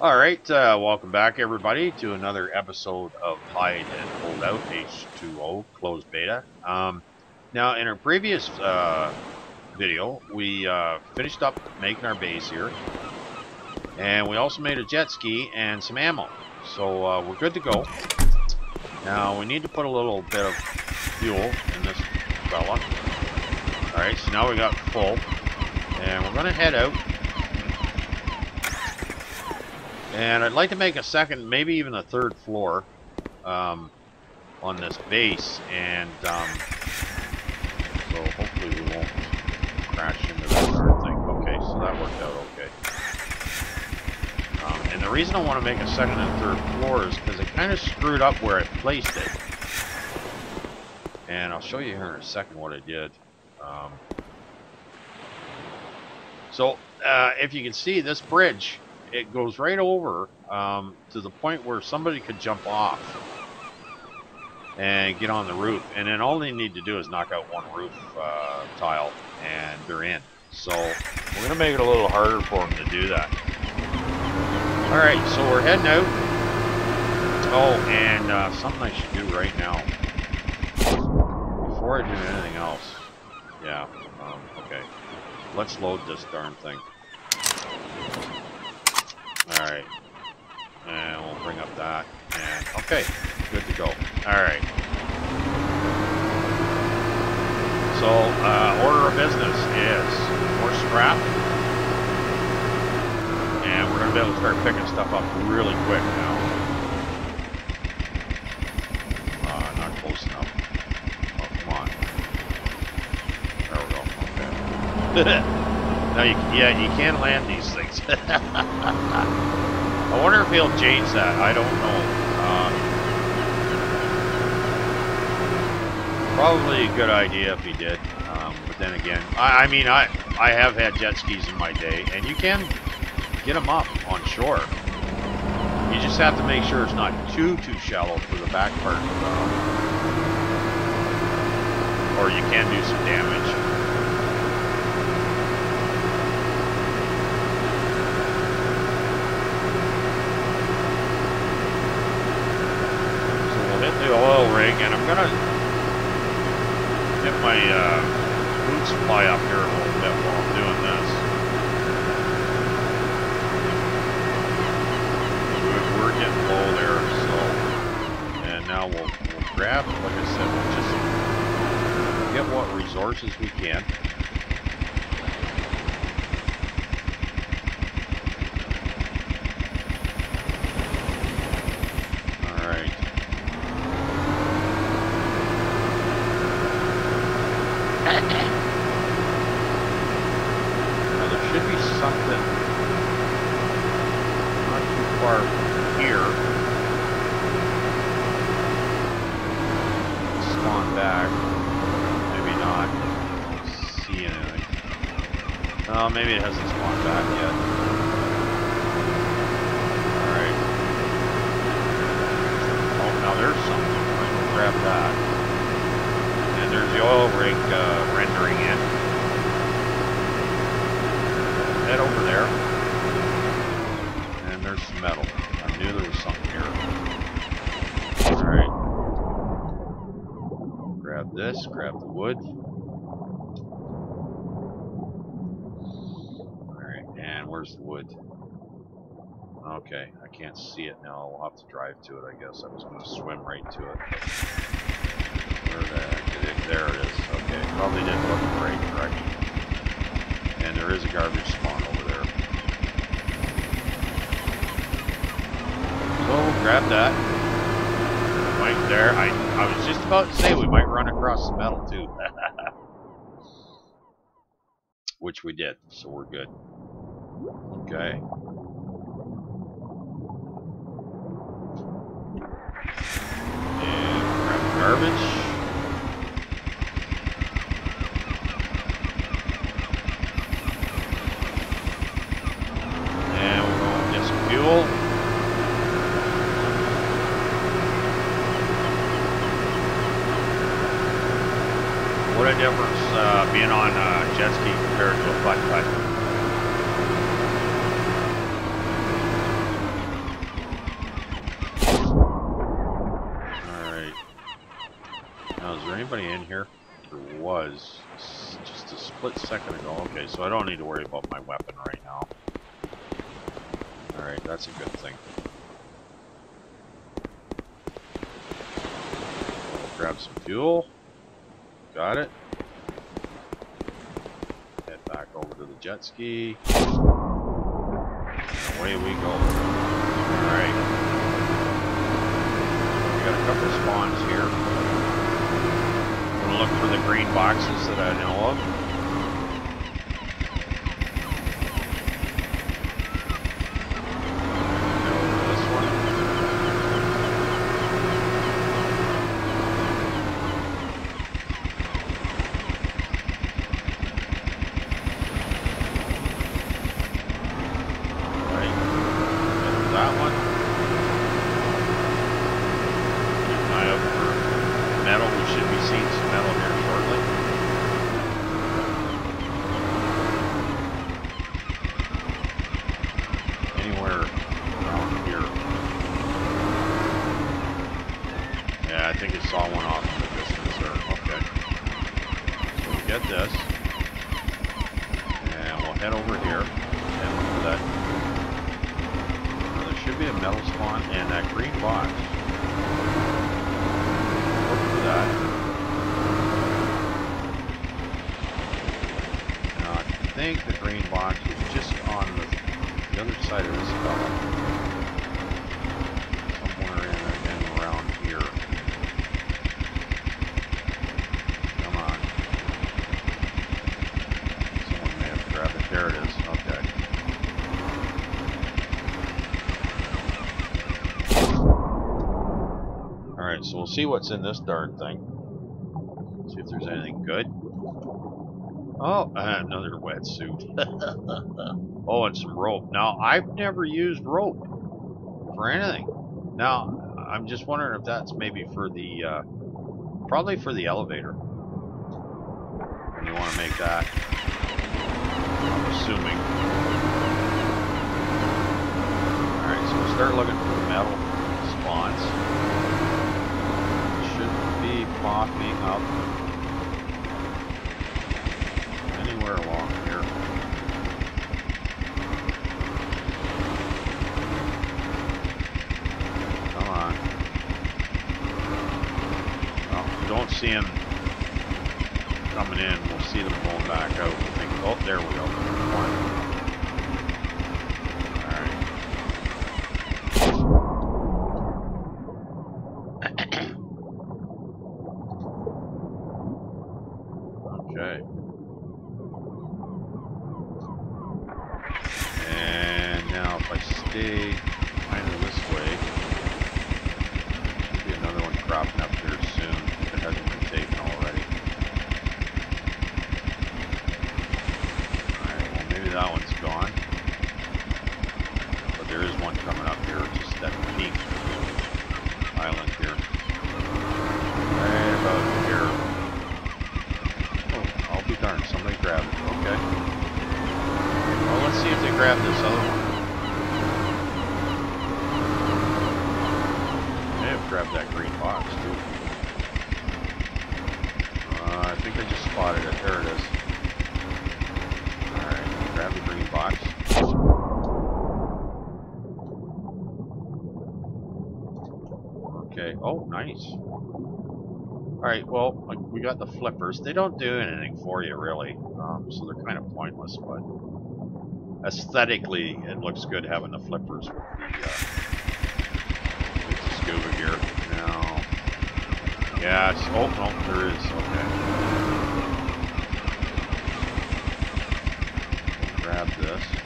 All right, uh, welcome back, everybody, to another episode of Hide and Hold Out H2O closed beta. Um, now, in our previous uh, video, we uh, finished up making our base here, and we also made a jet ski and some ammo. So uh, we're good to go. Now we need to put a little bit of fuel in this fella. All right, so now we got full, and we're gonna head out and I'd like to make a second, maybe even a third floor um, on this base. And um, so hopefully we won't crash into this darn thing. Okay, so that worked out okay. Um, and the reason I want to make a second and third floor is because it kind of screwed up where I placed it. And I'll show you here in a second what I did. Um, so, uh, if you can see this bridge, it goes right over um, to the point where somebody could jump off and get on the roof. And then all they need to do is knock out one roof uh, tile and they're in. So we're going to make it a little harder for them to do that. All right, so we're heading out. Oh, and uh, something I should do right now. Before I do anything else. Yeah, um, okay. Let's load this darn thing. Alright. And we'll bring up that. And, okay, good to go. Alright. So, uh, order of business is more scrap. And we're going to be able to start picking stuff up really quick now. Uh, No, you, yeah, you can land these things. I wonder if he'll change that. I don't know. Um, probably a good idea if he did. Um, but then again, I, I, mean, I I have had jet skis in my day, and you can get them up on shore. You just have to make sure it's not too too shallow for the back part, or you can do some damage. the rig, and I'm gonna get my uh, food supply up here a little bit while I'm doing this. We're getting low there, so and now we'll, we'll grab, like I said, we'll just get what resources we can. maybe it hasn't spawned back yet. Alright. Oh, now there's something. I can grab that. And there's the oil rig uh, rendering in. Head over there. And there's some metal. I knew there was something here. Alright. Grab this, grab the wood. Where's the wood? Okay, I can't see it now. I'll have to drive to it, I guess. I was going to swim right to it. Where the heck it? There it is. Okay, probably didn't look in the right direction. And there is a garbage spawn over there. So, grab that. Right there. I, I was just about to say we might run across the metal, too. Which we did, so we're good. Okay. And grab garbage. And we'll go and get some fuel. What a difference uh, being on a jet ski compared to a putt putt. Anybody in here? There was just a split second ago. Okay, so I don't need to worry about my weapon right now. Alright, that's a good thing. Grab some fuel. Got it. Head back over to the jet ski. Away we go. Alright. We got a couple spawns here. Look for the green boxes that I know of. this. And we'll head over here. And look for that. Now, there should be a metal spawn in that green box. Look for that. Now, I think the green box is just on the, the other side of this fella. See what's in this darn thing. See if there's anything good. Oh, another wetsuit. oh, and some rope. Now, I've never used rope for anything. Now, I'm just wondering if that's maybe for the, uh, probably for the elevator. You want to make that. I'm assuming. Alright, so we'll start looking for the metal spawns popping up anywhere along here. Come on. Well, we don't see him coming in. We'll see them going back out. Think, oh, there we go. One. Alright, well, we got the flippers. They don't do anything for you, really, um, so they're kind of pointless, but aesthetically, it looks good having the flippers with the, uh, with the scuba gear. Now, yes, oh, no, there is, okay. Grab this.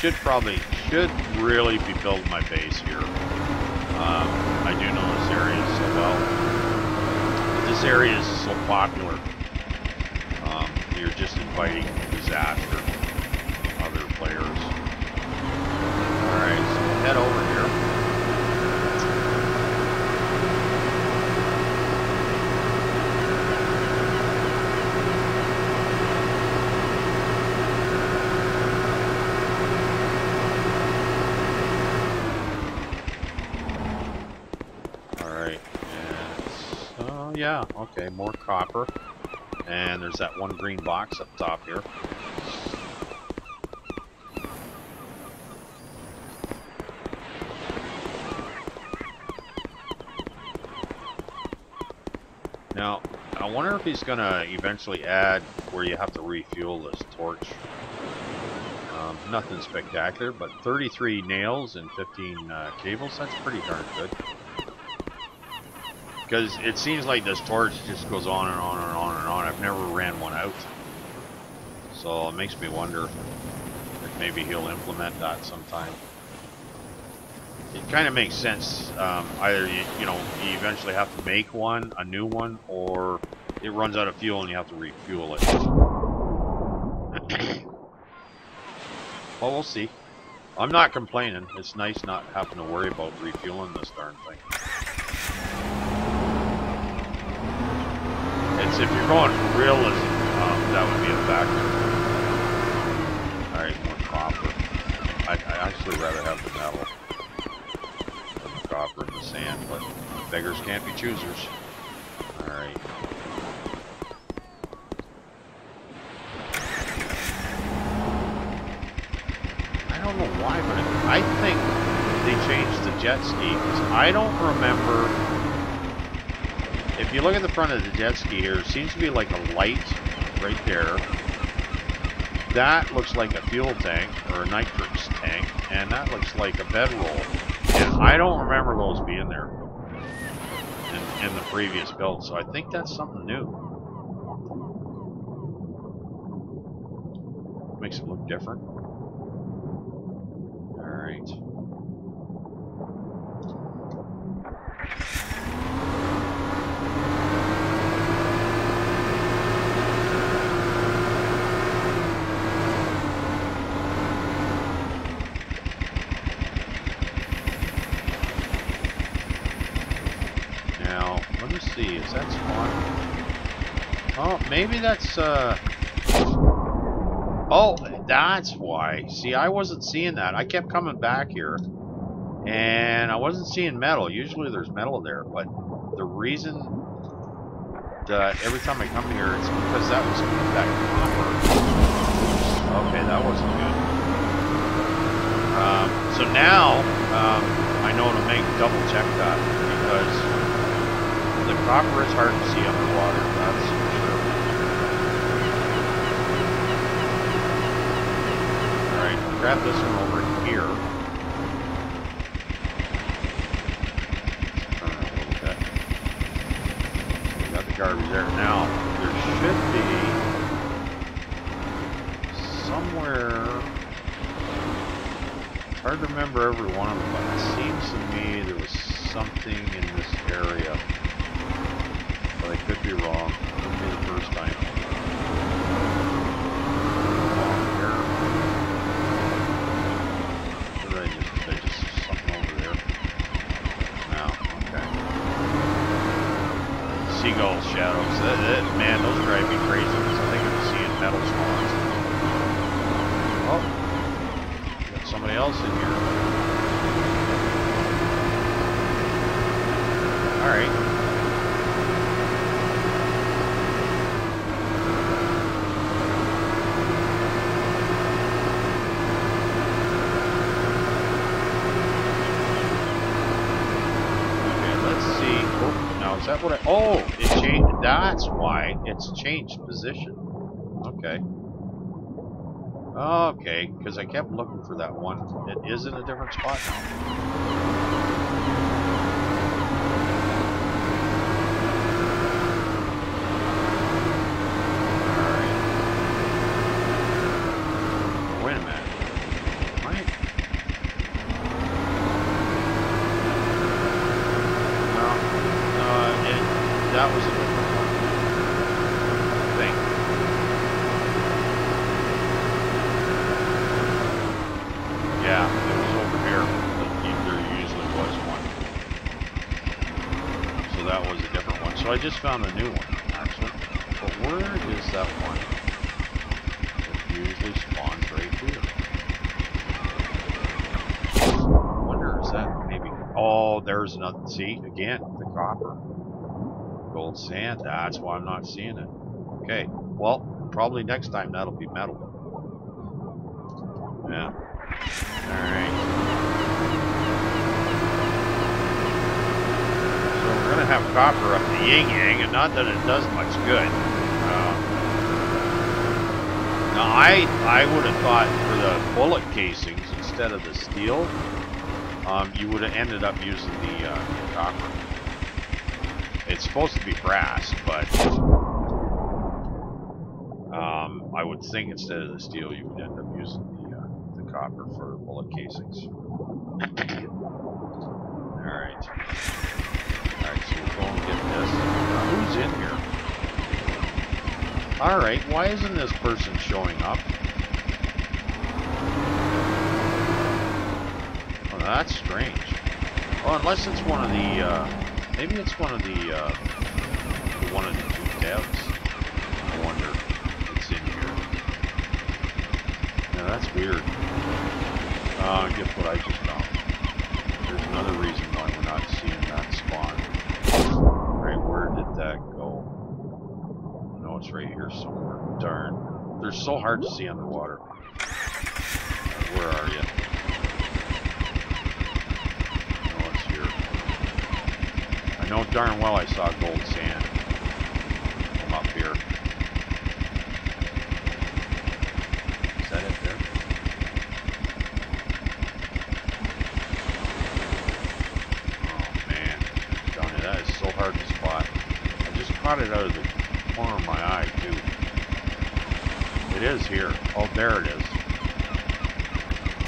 Should probably, should really be building my base here. Um, I do know this area so well. This area is so popular you're just inviting disaster other players. Alright, so head over here. Yeah, okay, more copper. And there's that one green box up top here. Now, I wonder if he's going to eventually add where you have to refuel this torch. Um, nothing spectacular, but 33 nails and 15 uh, cables, that's pretty darn good. Because it seems like this torch just goes on and on and on and on. I've never ran one out. So it makes me wonder if maybe he'll implement that sometime. It kind of makes sense. Um, either, you, you know, you eventually have to make one, a new one, or it runs out of fuel and you have to refuel it. well, we'll see. I'm not complaining. It's nice not having to worry about refueling this darn thing. If you're going realism, um, that would be a factor. Alright, more copper. I, I actually rather have the metal than the copper and the sand, but beggars can't be choosers. Alright. I don't know why, but I think they changed the jet ski because I don't remember if you look at the front of the jet ski here, it seems to be like a light right there. That looks like a fuel tank, or a nitrous tank, and that looks like a bedroll. And I don't remember those being there in, in the previous build, so I think that's something new. Makes it look different. Alright. Maybe that's, uh... Oh, that's why. See, I wasn't seeing that. I kept coming back here, and I wasn't seeing metal. Usually there's metal there, but the reason that every time I come here, it's because that was that copper. Okay, that wasn't good. Um, so now, um, I know to make double check that, because the copper is hard to see underwater. That's All right grab this one over here. Turn got the garbage there. Now, there should be somewhere. It's hard to remember every one of them, but it seems to me there was something in this area. But I could be wrong. Could be the first time. Did just, did just something over there? No, okay. Seagull shadows. That, that, man, those drive me crazy because I think I'm seeing metal spawns. Oh, got somebody else in here. Alright. Is that what I... Oh, it changed... That's why it's changed position. Okay. Okay, because I kept looking for that one. It is in a different spot. that was a different one. I think. that was a different one. So I just found a new one, actually. But where is that one? It usually spawns right here. I wonder, is that maybe... Oh, there's another... See, again, the copper. Gold sand. That's why I'm not seeing it. Okay, well, probably next time that'll be metal. Yeah. Alright. we're going to have copper up the yin-yang, and not that it does much good. Uh, now, I, I would have thought for the bullet casings, instead of the steel, um, you would have ended up using the uh, copper. It's supposed to be brass, but um, I would think instead of the steel, you would end up using the, uh, the copper for bullet casings. Alright. Alright, so we'll go and get this. Now, who's in here? Alright, why isn't this person showing up? Well, that's strange. Oh, unless it's one of the, uh, maybe it's one of the, uh, one of the two devs. I wonder it's in here. Yeah, that's weird. Uh, guess what I just found? There's another reason why we're not seeing that spawn. Right, where did that go? No, it's right here somewhere. Darn. They're so hard to see underwater. Where are you? No, it's here. I know darn well I saw gold sand. I'm up here. Is that it there? Oh man, darn it, that is so hard to spot. I just caught it out of the corner of my eye too. It is here. Oh, there it is.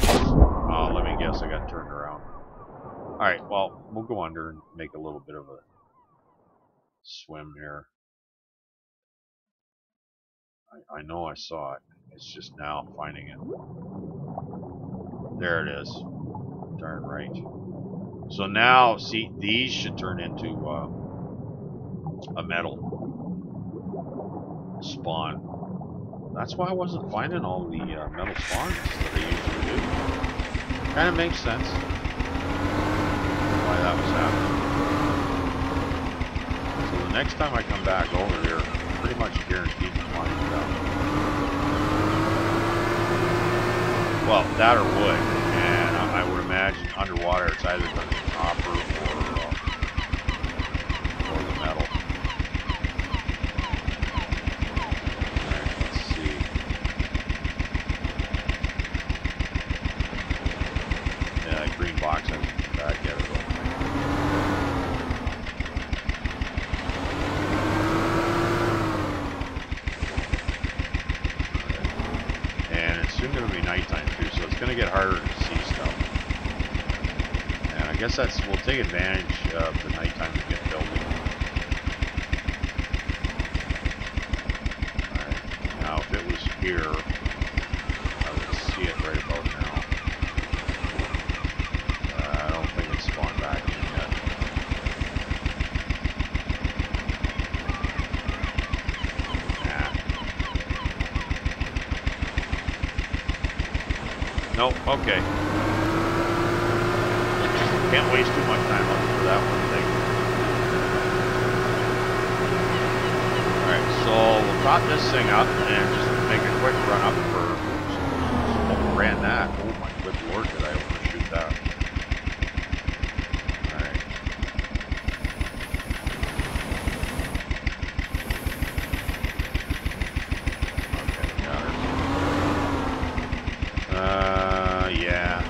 Oh, let me guess, I got turned around. Alright, well, we'll go under and make a little bit of a swim here. I, I know I saw it. It's just now finding it. There it is. Darn right. So now, see, these should turn into uh, a metal spawn. That's why I wasn't finding all the uh, metal spawns that I usually do. Kind of makes sense why that was happening. So the next time I come back over here, I'm pretty much guaranteed to find it Well, that or wood, and I, would imagine underwater it's either going to be copper uh, or the metal. Alright, let's see. Yeah, that green box, I didn't back at it. I think. And it's soon going to be nighttime too, so it's going to get harder to see stuff. And I guess that's, we'll take advantage of the nighttime to get building. Alright, now if it was here, I would see it right about now. Uh, I don't think it's spawned back in yet. Nah. Nope, okay. Can't waste too much time looking for that one thing. Alright, so we'll top this thing up and just make a quick run up for... Oh, ran that. Oh my good lord, did I overshoot that. Alright. Okay, got her. Uh, yeah.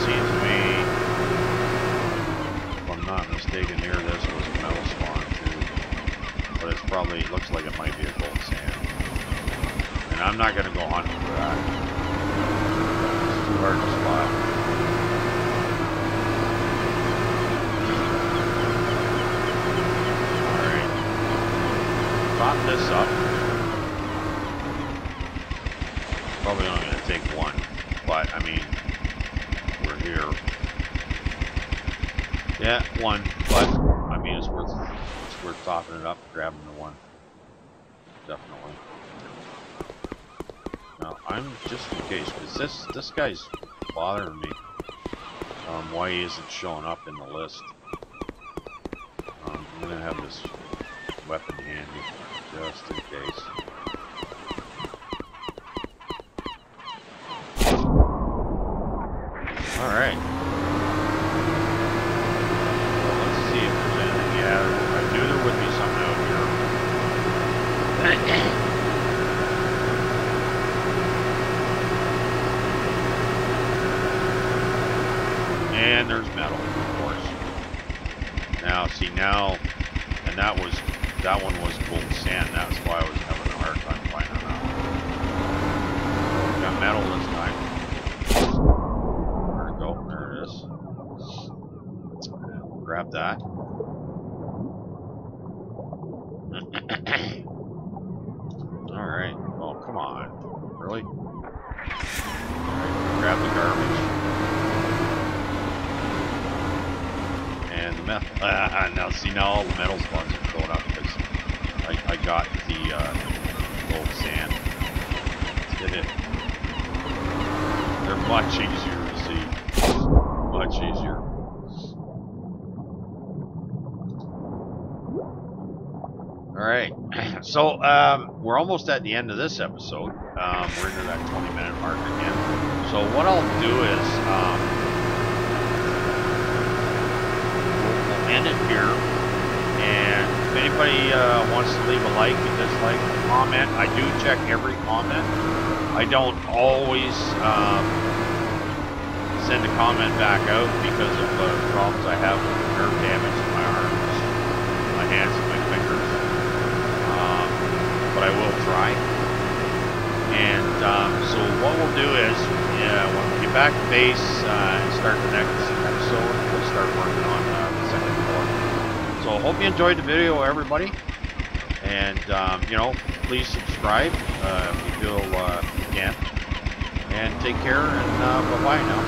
Seems to me, if I'm not mistaken, near this was a metal spawn too. But it's probably, it looks like it might be a gold sand. And Gonna for that. It's too hard to spot. Pop this up. Probably only going to take one, but I mean, we're here. Yeah, one, but I mean it's worth it's worth topping it up, grabbing the one. Definitely. I'm just in case because this this guy's bothering me. Um, why he isn't showing up in the list. Um, I'm gonna have this weapon handy just in case. Alright. Well, let's see if there's anything. Yeah, I knew there would be something out here. and there's metal, of course. Now, see now, and that was, that one was gold sand. That's why I was having a hard time finding that one. Got metal this time. Where'd it go? There it is. We'll grab that. Alright. Oh, come on. Really? Grab the garbage. And the metal. Ah, now see, now all the metal spots are showing up because I, I got the uh, gold sand. Did it. They're much easier to see. Much easier. Alright, so um, we're almost at the end of this episode. Um, we're into that 20 minute mark again. So what I'll do is um, we'll, end it here. And if anybody uh, wants to leave a like, a dislike, a comment, I do check every comment. I don't always um, send a comment back out because of the problems I have with nerve damage in my arms, my hands, and my fingers. Um, but I will try. And um, so what we'll do is, yeah, when we get back to base uh, and start the next episode, we'll start working on uh, the second floor. So hope you enjoyed the video, everybody. And, um, you know, please subscribe uh, if you feel uh, you can. And take care, and uh, bye-bye now.